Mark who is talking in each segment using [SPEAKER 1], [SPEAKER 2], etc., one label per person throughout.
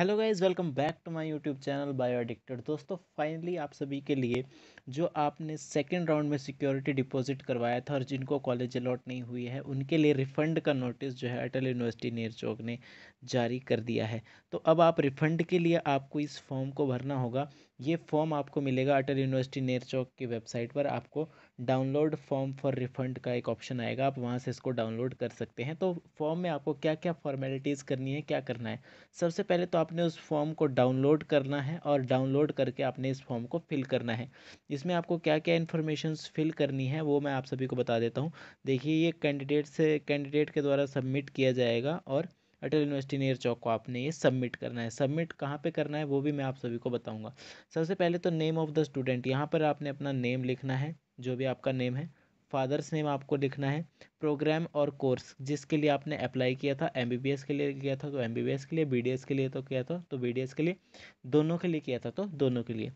[SPEAKER 1] Hello guys welcome back to my YouTube channel bio addicted दोस्तों finally आप सभी के लिए जो आपने सेकेंड राउंड में सिक्योरिटी डिपॉजिट करवाया था और जिनको कॉलेज अलॉट नहीं हुई है, उनके लिए रिफ़ंड का नोटिस जो है अटल यूनिवर्सिटी नेर चौक ने जारी कर दिया है। तो अब आप रिफ़ंड के लिए आपको इस फॉर्म को भरना होगा। ये फॉर्म आपको मिलेगा अटल यूनिवर्सिटी नेर चौक की वेबसाइट पर। आपको डाउनलोड फॉर्म फॉर रिफ़ंड का एक ऑप्शन आएगा, आप वहाँ से इसको डाउनलोड कर सकते हैं। तो फॉर्म में आपको क्या क्या फॉर्मेलिटीज़ करनी है, क्या करना है? सबसे पहले तो आपने उस फॉर्म को डाउनलोड करना है और डाउनलोड करके आपने इस फॉर्म को फिल करना है। इसमें आपको क्या क्या इन्फॉर्मेशन फिल करनी है, वो मैं आप सभी को बता देता हूँ। देखिए, ये कैंडिडेट से कैंडिडेट के द्वारा सबमिट किया जाएगा और अटल यूनिवर्सिटी नियर चौक को आपने ये सबमिट करना है। सबमिट कहाँ पे करना है, वो भी मैं आप सभी को बताऊँगा। सबसे पहले तो नेम ऑफ़ द स्टूडेंट यहाँ पर आपने अपना नेम लिखना है। जो भी आपका नेम है फादर्स नेम आपको लिखना है प्रोग्राम और कोर्स जिसके लिए आपने अप्लाई किया था एमबीबीएस के लिए किया था तो एमबीबीएस के लिए बीडीएस के लिए तो किया था तो बीडीएस के लिए, दोनों के लिए किया था तो दोनों के लिए।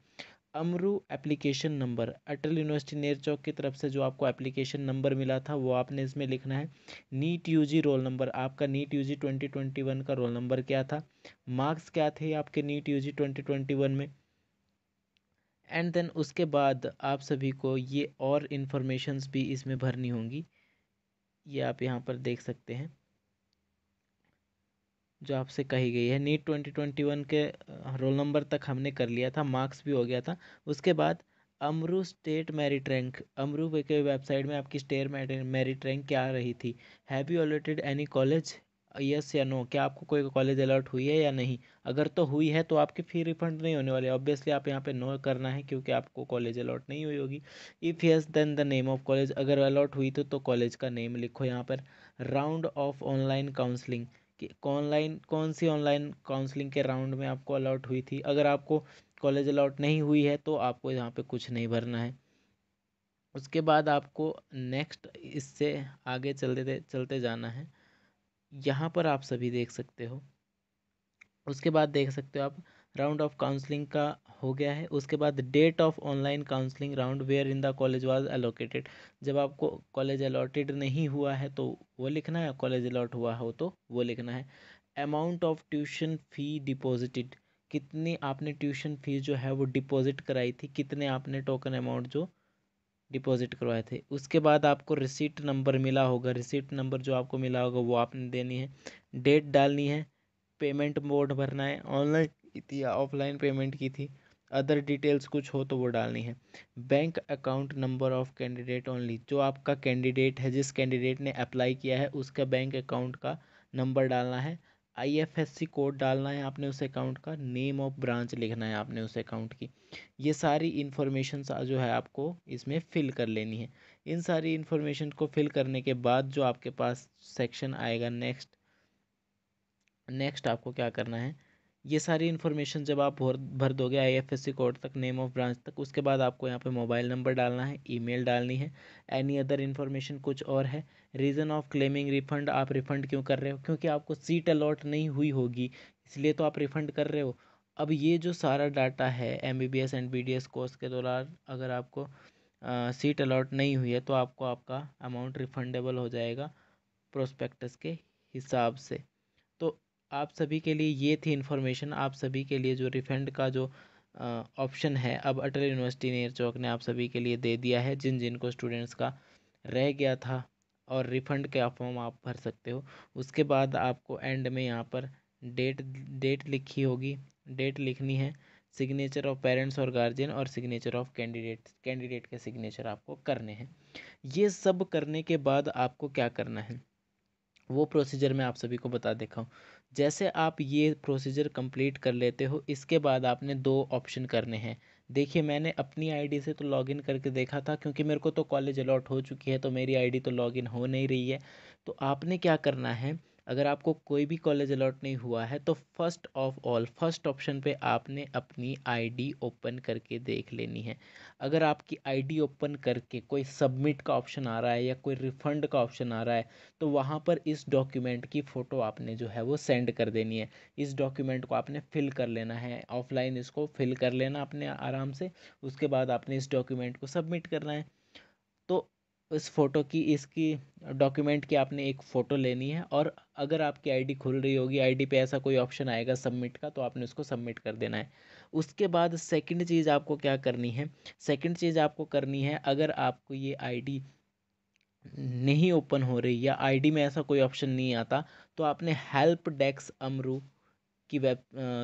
[SPEAKER 1] अमरू एप्लीकेशन नंबर अटल यूनिवर्सिटी नेर चौक की तरफ़ से जो आपको एप्लीकेशन नंबर मिला था, वो आपने इसमें लिखना है। नीट यूजी रोल नंबर आपका नीट यूजी वन का रोल नंबर क्या था? मार्क्स क्या थे आपके नीट यूजी वन में? एंड देन उसके बाद आप सभी को ये और इन्फॉर्मेशंस भी इसमें भरनी होंगी। ये आप यहाँ पर देख सकते हैं। जो आपसे कही गई है, नीट ट्वेंटी ट्वेंटी वन के रोल नंबर तक हमने कर लिया था मार्क्स भी हो गया था। उसके बाद अमरू स्टेट मेरिट रैंक अमरू के वेबसाइट में आपकी स्टेट मेरिट रैंक क्या रही थी? Have you alerted any college yes या नो क्या आपको कोई कॉलेज अलर्ट हुई है या नहीं? अगर तो हुई है तो आपकी फ़ी रिफंड नहीं होने वाली। ऑब्वियसली आप यहाँ पे नो करना है, क्योंकि आपको कॉलेज अलॉट नहीं हुई होगी। If yes then the name of college अगर अलॉट हुई तो तो कॉलेज का नेम लिखो यहाँ पर। राउंड ऑफ़ ऑनलाइन काउंसलिंग कि ऑनलाइन कौन सी ऑनलाइन काउंसलिंग के राउंड में आपको अलॉट हुई थी? अगर आपको कॉलेज अलॉट नहीं हुई है तो आपको यहाँ पे कुछ नहीं भरना है। उसके बाद आपको नेक्स्ट इससे आगे चलते चलते जाना है। यहाँ पर आप सभी देख सकते हो। उसके बाद देख सकते हो आप राउंड ऑफ़ काउंसलिंग का हो गया है। उसके बाद date of online counselling round where in the college was allocated जब आपको कॉलेज अलॉटेड नहीं हुआ है तो वो लिखना है कॉलेज अलॉट हुआ हो तो वो लिखना है। Amount of tuition fee deposited कितनी आपने ट्यूशन फ़ीस जो है वो डिपॉजिट कराई थी, कितने आपने टोकन अमाउंट जो डिपॉजिट करवाए थे। उसके बाद आपको रिसीट नंबर मिला होगा। रिसीट नंबर जो आपको मिला होगा, वो आपने देनी है। डेट डालनी है। पेमेंट मोड भरना है। ऑनलाइन की थी या ऑफलाइन पेमेंट की थी। अदर डिटेल्स कुछ हो तो वो डालनी है। Bank account number of candidate only. जो आपका कैंडिडेट है, जिस कैंडिडेट ने अप्लाई किया है, उसका बैंक अकाउंट का नंबर डालना है। आईएफएससी कोड डालना है आपने उस अकाउंट का नेम ऑफ़ ब्रांच लिखना है आपने उस अकाउंट की। ये सारी इन्फॉर्मेशन जो है आपको इसमें फिल कर लेनी है। इन सारी इन्फॉर्मेशन को फिल करने के बाद जो आपके पास सेक्शन आएगा नेक्स्ट नेक्स्ट आपको क्या करना है? ये सारी इन्फॉर्मेशन जब आप भर भर दोगे I F S C code तक नेम ऑफ़ ब्रांच तक, उसके बाद आपको यहाँ पे मोबाइल नंबर डालना है ईमेल डालनी है एनी अदर इन्फॉर्मेशन कुछ और है। रीज़न ऑफ़ क्लेमिंग रिफ़ंड आप रिफ़ंड क्यों कर रहे हो? क्योंकि आपको सीट अलॉट नहीं हुई होगी, इसलिए तो आप रिफ़ंड कर रहे हो। अब ये जो सारा डाटा है M B B S and B D S course के दौरान, अगर आपको सीट अलॉट नहीं हुई है तो आपको आपका अमाउंट रिफ़ंडेबल हो जाएगा प्रोस्पेक्टस के हिसाब से। तो आप सभी के लिए ये थी इन्फॉर्मेशन आप सभी के लिए जो रिफंड का जो ऑप्शन है, अब अटल यूनिवर्सिटी नेर चौक ने आप सभी के लिए दे दिया है, जिन जिन को स्टूडेंट्स का रह गया था, और रिफ़ंड का फॉर्म आप भर सकते हो। उसके बाद आपको एंड में यहाँ पर डेट डेट लिखी होगी। डेट लिखनी है सिग्नेचर ऑफ़ पेरेंट्स और गार्जियन और सिग्नेचर ऑफ़ कैंडिडेट कैंडिडेट के सिग्नेचर आपको करने हैं। ये सब करने के बाद आपको क्या करना है? वो प्रोसीजर मैं आप सभी को बता देखा हूँ। जैसे आप ये प्रोसीजर कंप्लीट कर लेते हो, इसके बाद आपने दो ऑप्शन करने हैं। देखिए, मैंने अपनी आईडी से तो लॉगिन करके देखा था, क्योंकि मेरे को तो कॉलेज अलॉट हो चुकी है तो मेरी आईडी तो लॉगिन हो नहीं रही है। तो आपने क्या करना है अगर आपको कोई भी कॉलेज अलॉट नहीं हुआ है तो first of all first option पे आपने अपनी आईडी ओपन करके देख लेनी है। अगर आपकी आईडी ओपन करके कोई सबमिट का ऑप्शन आ रहा है या कोई रिफ़ंड का ऑप्शन आ रहा है तो वहाँ पर इस डॉक्यूमेंट की फ़ोटो आपने जो है वो सेंड कर देनी है। इस डॉक्यूमेंट को आपने फिल कर लेना है। ऑफलाइन इसको फिल कर लेना अपने आराम से। उसके बाद आपने इस डॉक्यूमेंट को सबमिट करना है। तो उस फ़ोटो की, इसकी डॉक्यूमेंट की आपने एक फ़ोटो लेनी है और अगर आपकी आईडी खुल रही होगी आईडी पे ऐसा कोई ऑप्शन आएगा सबमिट का तो आपने उसको सबमिट कर देना है। उसके बाद सेकंड चीज़ आपको क्या करनी है? सेकंड चीज़ आपको करनी है, अगर आपको ये आईडी नहीं ओपन हो रही या आईडी में ऐसा कोई ऑप्शन नहीं आता तो आपने हेल्प डेस्क अमरू की वेब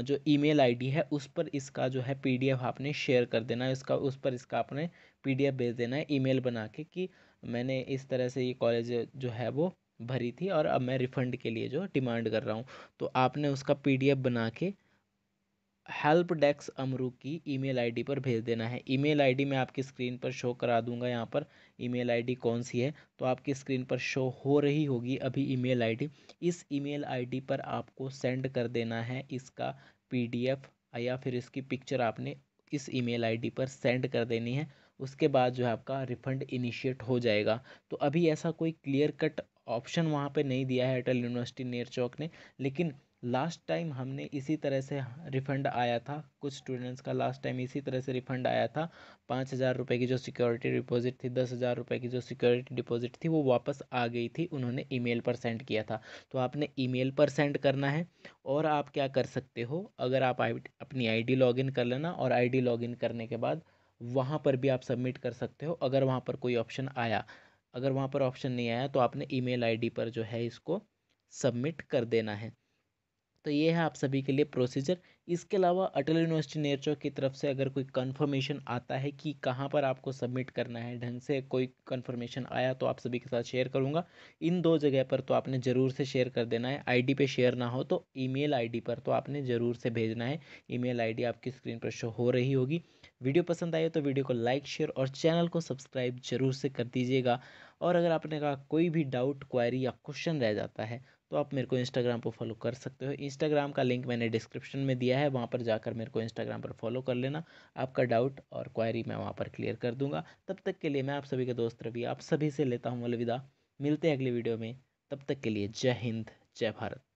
[SPEAKER 1] जो ईमेल आईडी है, उस पर इसका जो है पीडीएफ आपने शेयर कर देना है। इसका उस पर इसका आपने पीडीएफ भेज देना है ईमेल बना के कि मैंने इस तरह से ये कॉलेज जो है वो भरी थी और अब मैं रिफ़ंड के लिए जो डिमांड कर रहा हूँ। तो आपने उसका पीडीएफ बना के हेल्प डेस्क अमरू की ईमेल आईडी पर भेज देना है। ईमेल आईडी मैं आपकी स्क्रीन पर शो करा दूँगा यहाँ पर। ईमेल आईडी कौन सी है? तो आपकी स्क्रीन पर शो हो रही होगी अभी ईमेल आईडी। इस ईमेल आईडी पर आपको सेंड कर देना है इसका पीडीएफ या फिर इसकी पिक्चर आपने इस ईमेल आईडी पर सेंड कर देनी है। उसके बाद जो है आपका रिफ़ंड इनिशिएट हो जाएगा। तो अभी ऐसा कोई क्लियर कट ऑप्शन वहाँ पे नहीं दिया है अटल यूनिवर्सिटी नेर चौक ने, लेकिन लास्ट टाइम हमने इसी तरह से रिफ़ंड आया था। कुछ स्टूडेंट्स का लास्ट टाइम इसी तरह से रिफ़ंड आया था। पाँच हज़ार रुपये की जो सिक्योरिटी डिपॉजिट थी, दस हज़ार रुपये की जो सिक्योरिटी डिपॉजिट थी, वो वापस आ गई थी। उन्होंने ईमेल पर सेंड किया था। तो आपने ईमेल पर सेंड करना है और आप क्या कर सकते हो? अगर आप अपनी आईडी लॉगिन कर लेना और आई लॉगिन करने के बाद वहाँ पर भी आप सबमिट कर सकते हो, अगर वहाँ पर कोई ऑप्शन आया। अगर वहाँ पर ऑप्शन नहीं आया तो आपने ईमेल आईडी पर जो है इसको सबमिट कर देना है। तो ये है आप सभी के लिए प्रोसीजर। इसके अलावा अटल यूनिवर्सिटी नेरचौक की तरफ़ से अगर कोई कंफर्मेशन आता है कि कहाँ पर आपको सबमिट करना है, ढंग से कोई कंफर्मेशन आया तो आप सभी के साथ शेयर करूँगा। इन दो जगह पर तो आपने ज़रूर से शेयर कर देना है। आईडी पे शेयर ना हो तो ईमेल आईडी पर तो आपने ज़रूर से भेजना है। ईमेल आईडी आपकी स्क्रीन पर शो हो रही होगी। वीडियो पसंद आए तो वीडियो को लाइक, शेयर और चैनल को सब्सक्राइब ज़रूर से कर दीजिएगा। और अगर आपने कहा कोई भी डाउट क्वायरी या क्वेश्चन रह जाता है तो आप मेरे को इंस्टाग्राम पर फॉलो कर सकते हो। इंस्टाग्राम का लिंक मैंने डिस्क्रिप्शन में दिया है, वहाँ पर जाकर मेरे को इंस्टाग्राम पर फॉलो कर लेना। आपका डाउट और क्वायरी मैं वहाँ पर क्लियर कर दूँगा। तब तक के लिए मैं आप सभी के दोस्त रवि, आप सभी से लेता हूँ अलविदा। मिलते हैं अगले वीडियो में। तब तक के लिए जय हिंद, जय भारत।